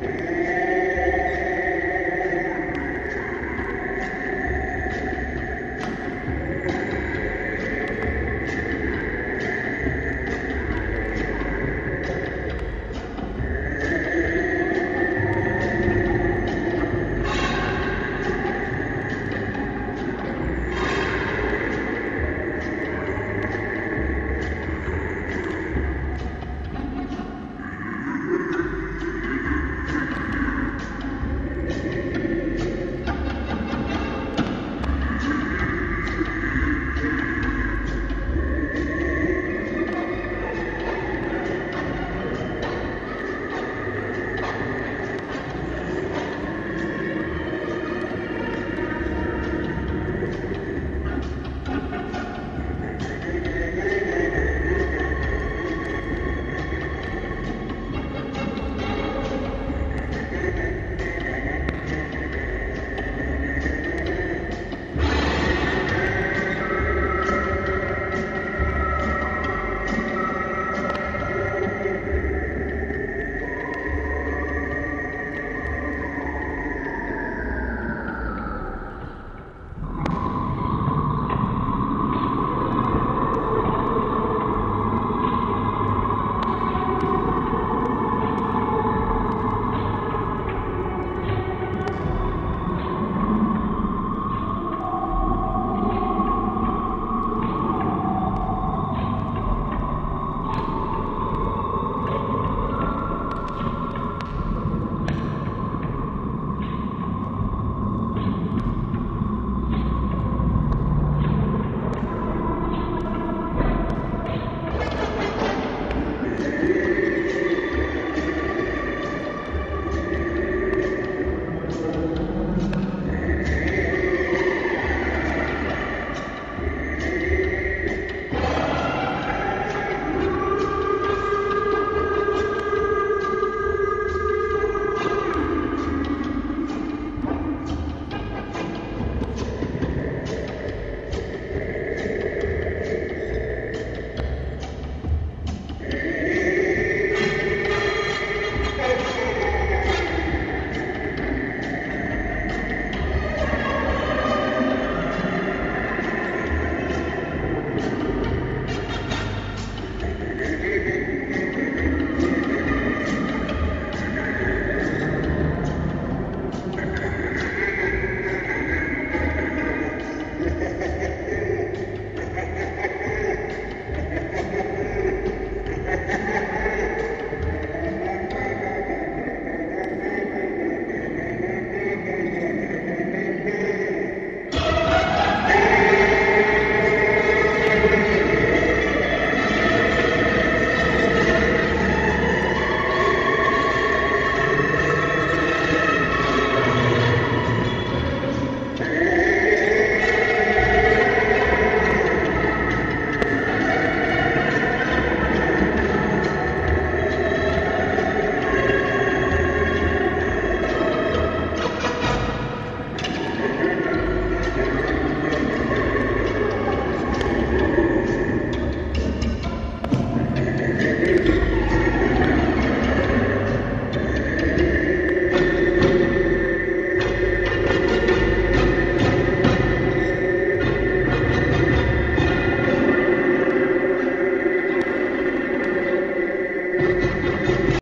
Yeah.